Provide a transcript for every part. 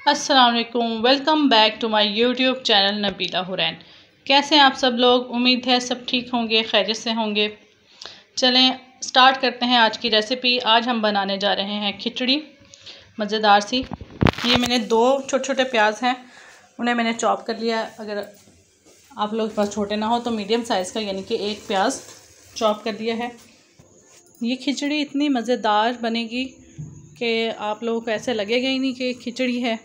असलकुम welcome back to my YouTube channel Nabila Hurain. कैसे हैं आप सब लोग? उम्मीद है सब ठीक होंगे, खैरियत से होंगे। चलें स्टार्ट करते हैं आज की रेसिपी आज हम बनाने जा रहे हैं खिचड़ी, मज़ेदार सी। ये मैंने दो छोटे छोटे प्याज हैं, उन्हें मैंने चॉप कर लिया। अगर आप लोग पास छोटे ना हो तो मीडियम साइज़ का, यानी कि एक प्याज चॉप कर दिया है। ये खिचड़ी इतनी मज़ेदार बनेगी कि आप लोगों को ऐसे लगेगा ही नहीं कि खिचड़ी है।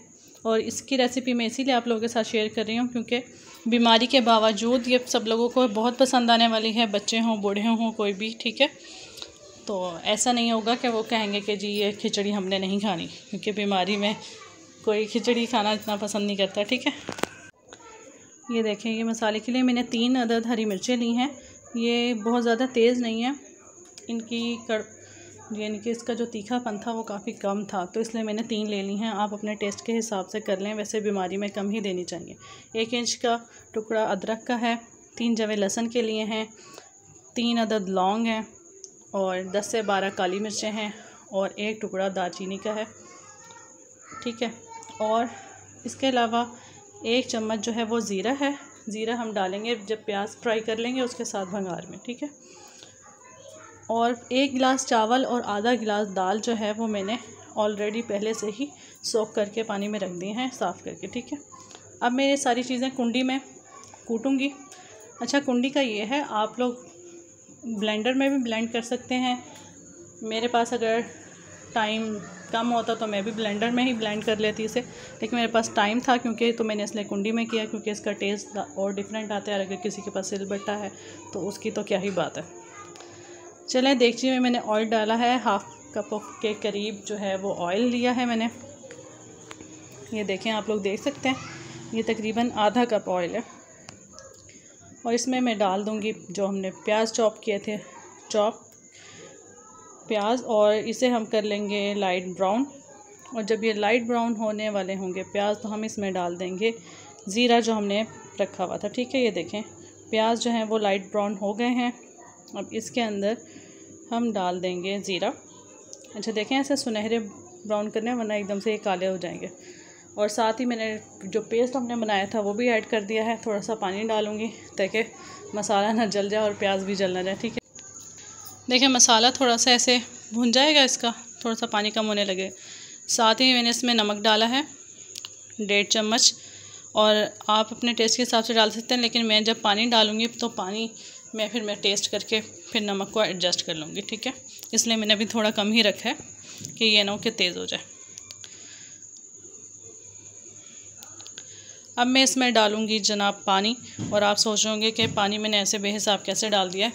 और इसकी रेसिपी मैं इसीलिए आप लोगों के साथ शेयर कर रही हूँ क्योंकि बीमारी के बावजूद ये सब लोगों को बहुत पसंद आने वाली है, बच्चे हों, बूढ़े हों, कोई भी, ठीक है? तो ऐसा नहीं होगा कि वो कहेंगे कि जी, ये खिचड़ी हमने नहीं खानी, क्योंकि बीमारी में कोई खिचड़ी खाना इतना पसंद नहीं करता, ठीक है? ये देखें, ये मसाले के लिए मैंने तीन अदद हरी मिर्चें ली हैं। ये बहुत ज़्यादा तेज़ नहीं है। इनकी कड़ यानी कि इसका जो तीखापन था वो काफ़ी कम था तो इसलिए मैंने तीन ले ली हैं। आप अपने टेस्ट के हिसाब से कर लें, वैसे बीमारी में कम ही देनी चाहिए। एक इंच का टुकड़ा अदरक का है, तीन जवे लहसुन के लिए हैं, तीन अदद लौंग हैं और दस से बारह काली मिर्चें हैं और एक टुकड़ा दालचीनी का है, ठीक है? और इसके अलावा एक चम्मच जो है वो ज़ीरा है। ज़ीरा हम डालेंगे, जब प्याज फ्राई कर लेंगे उसके साथ भंगार में, ठीक है? और एक गिलास चावल और आधा गिलास दाल जो है वो मैंने ऑलरेडी पहले से ही सोख करके पानी में रख दिए हैं, साफ़ करके, ठीक है? अब मैं ये सारी चीज़ें कुंडी में कूटूँगी। अच्छा कुंडी का ये है, आप लोग ब्लेंडर में भी ब्लेंड कर सकते हैं। मेरे पास अगर टाइम कम होता तो मैं भी ब्लेंडर में ही ब्लेंड कर लेती इसे, लेकिन मेरे पास टाइम था क्योंकि तो मैंने इसलिए कुंडी में किया क्योंकि इसका टेस्ट और डिफरेंट आता है अगर किसी के पास सिलबट्टा है तो उसकी तो क्या ही बात है। चलें, देखिए में, मैंने ऑयल डाला है हाफ़ कप के करीब जो है वो ऑयल लिया है मैंने। ये देखें, आप लोग देख सकते हैं, ये तकरीबन आधा कप ऑयल है। और इसमें मैं डाल दूँगी जो हमने प्याज चॉप किए थे, चॉप, प्याज, और इसे हम कर लेंगे लाइट ब्राउन और जब ये लाइट ब्राउन होने वाले होंगे प्याज तो हम इसमें डाल देंगे ज़ीरा जो हमने रखा हुआ था, ठीक है, ये देखें। प्याज जो हैं वो लाइट ब्राउन हो गए हैं। अब इसके अंदर हम डाल देंगे ज़ीरा। अच्छा देखें, ऐसे सुनहरे ब्राउन करने वरना एकदम से ये काले हो जाएँगे। और साथ ही मैंने जो पेस्ट हमने बनाया था, वो भी ऐड कर दिया है। थोड़ा सा पानी डालूँगी ताकि मसाला ना जल जाए और प्याज भी जल ना जाए, ठीक है? देखिए मसाला थोड़ा सा ऐसे भुन जाएगा इसका थोड़ा सा पानी कम होने लगे। साथ ही मैंने इसमें नमक डाला है, डेढ़ चम्मच। और आप अपने टेस्ट के हिसाब से डाल सकते हैं, लेकिन मैं जब पानी डालूँगी तो पानी मैं फिर मैं टेस्ट करके फिर नमक को एडजस्ट कर लूँगी, ठीक है? इसलिए मैंने अभी थोड़ा कम ही रखा है कि ये ना हो कि तेज़ हो जाए। अब मैं इसमें डालूँगी जनाब पानी और आप सोचोगे कि पानी मैंने ऐसे बेहिसाब कैसे डाल दिया है?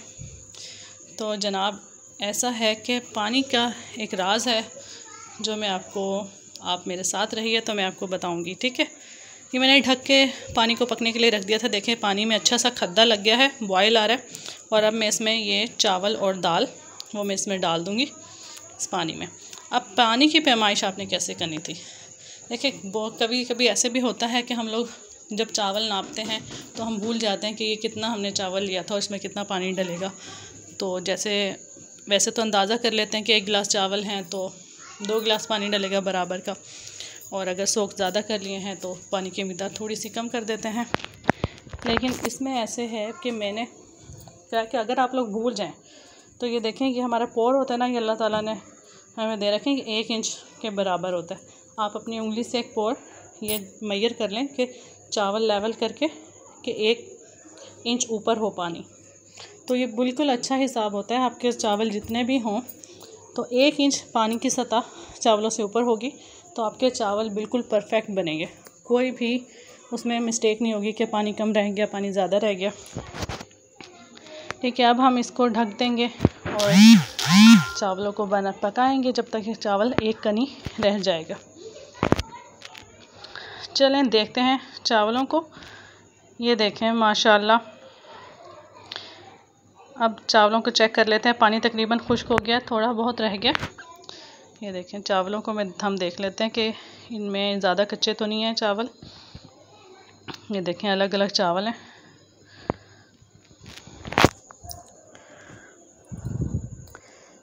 तो जनाब, ऐसा है कि पानी का एक राज है जो मैं आपको, आप मेरे साथ रहिए तो मैं आपको बताऊँगी, ठीक है? ये मैंने ढक के पानी को पकने के लिए रख दिया था। देखें, पानी में अच्छा सा खद्दा लग गया है बॉयल आ रहा है। और अब मैं इसमें ये चावल और दाल, वो मैं इसमें डाल दूँगी इस पानी में। अब पानी की पैमाइश आपने कैसे करनी थी? देखिए कभी कभी ऐसे भी होता है कि हम लोग जब चावल नापते हैं तो हम भूल जाते हैं कि ये कितना हमने चावल लिया था और इसमें कितना पानी डलेगा। तो जैसे, वैसे तो अंदाज़ा कर लेते हैं कि एक गिलास चावल हैं तो दो गिलास पानी डलेगा बराबर का। और अगर सोख ज़्यादा कर लिए हैं तो पानी की मकदार थोड़ी सी कम कर देते हैं। लेकिन इसमें ऐसे है कि मैंने क्या कि अगर आप लोग भूल जाएँ तो ये देखें कि हमारा पोर होता है ना, ये अल्लाह ताला ने हमें दे रखें कि एक इंच के बराबर होता है। आप अपनी उंगली से एक पोर ये मैयर कर लें कि चावल लेवल करके कि एक इंच ऊपर हो पानी। तो ये बिल्कुल अच्छा हिसाब होता है, आपके चावल जितने भी हों तो एक इंच पानी की सतह चावलों से ऊपर होगी। तो आपके चावल बिल्कुल परफेक्ट बनेंगे। कोई भी उसमें मिस्टेक नहीं होगी कि पानी कम रह गया, पानी ज़्यादा रह गया। ठीक है, अब हम इसको ढक देंगे और चावलों को बना, पकाएँगे जब तक ये चावल एक कनी रह जाएगा। चलें, देखते हैं चावलों को। ये देखें, माशाल्लाह। अब चावलों को चेक कर लेते हैं। पानी तकरीबन खुश्क हो गया, थोड़ा बहुत रह गया। ये देखें, चावलों को मैं हम देख लेते हैं कि इनमें ज़्यादा कच्चे तो नहीं हैं चावल। ये देखें अलग अलग चावल हैं।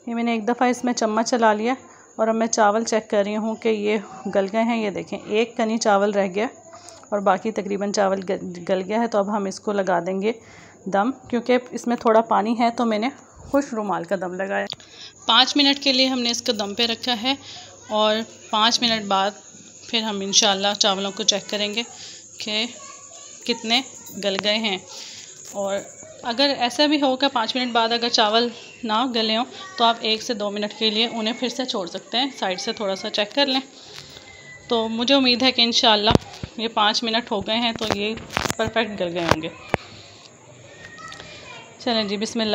ये मैंने एक दफ़ा इसमें चम्मच चला लिया और अब मैं चावल चेक कर रही हूँ कि ये गल गए हैं। ये देखें, एक कनी चावल रह गया और बाकी तकरीबन चावल गल गया है तो अब हम इसको लगा देंगे दम, क्योंकि इसमें थोड़ा पानी है तो मैंने खुश रुमाल का दम लगाया। पाँच मिनट के लिए हमने इसको दम पे रखा है और पाँच मिनट बाद फिर हम इन चावलों को चेक करेंगे कि कितने गल गए हैं। और अगर ऐसा भी होगा पाँच मिनट बाद अगर चावल ना गले हों तो आप एक से दो मिनट के लिए उन्हें फिर से छोड़ सकते हैं, साइड से थोड़ा सा चेक कर लें। तो मुझे उम्मीद है कि इन ये पाँच मिनट हो गए हैं तो ये परफेक्ट गल गए होंगे। चलें जी बिसमीम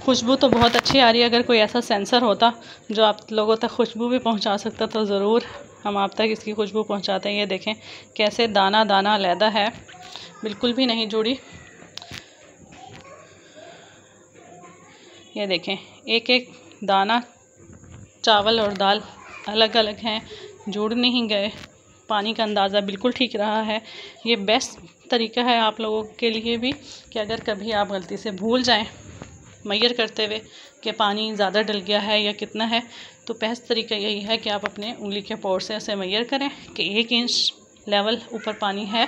खुशबू तो बहुत अच्छी आ रही है। अगर कोई ऐसा सेंसर होता जो आप लोगों तक खुशबू भी पहुँचा सकता तो ज़रूर हम आप तक इसकी खुशबू पहुंचाते हैं। ये देखें कैसे दाना दाना अलहदा है। बिल्कुल भी नहीं जुड़ी। ये देखें एक एक दाना, चावल और दाल अलग अलग हैं, जुड़ नहीं गए। पानी का अंदाज़ा बिल्कुल ठीक रहा है। ये बेस्ट तरीका है आप लोगों के लिए भी कि अगर कभी आप गलती से भूल जाएँ मैयर करते हुए कि पानी ज़्यादा डल गया है या कितना है तो बेस्ट तरीका यही है कि आप अपने उंगली के पोर से ऐसे मैयर करें कि एक इंच लेवल ऊपर पानी है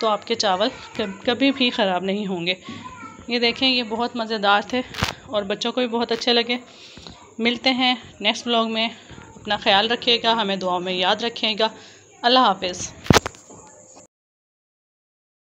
तो आपके चावल कभी भी ख़राब नहीं होंगे। ये देखें, ये बहुत मज़ेदार थे और बच्चों को भी बहुत अच्छे लगे। मिलते हैं नेक्स्ट ब्लॉग में। अपना ख्याल रखिएगा, हमें दुआओं में याद रखिएगा। अल्लाह हाफिज़।